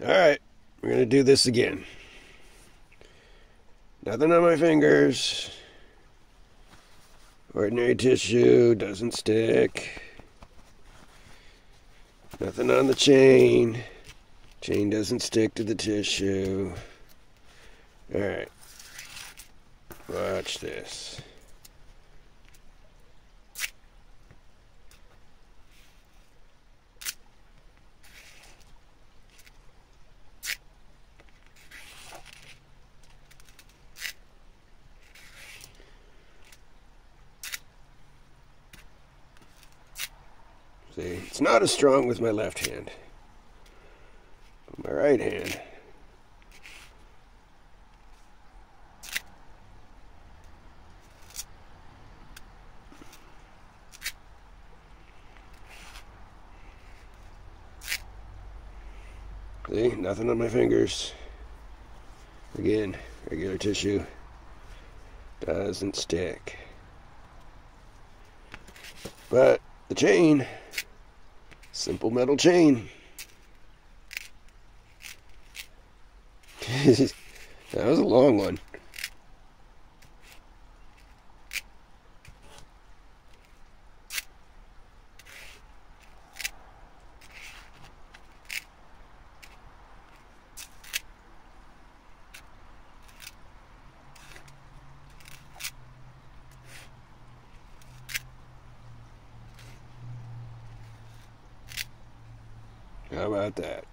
Alright, we're going to do this again. Nothing on my fingers. Ordinary tissue, doesn't stick. Nothing on the chain. Chain doesn't stick to the tissue. Alright. Watch this. See, it's not as strong with my left hand. But my right hand. See, nothing on my fingers. Again, regular tissue. Doesn't stick. But the chain Simple metal chain. that was a long one. How about that?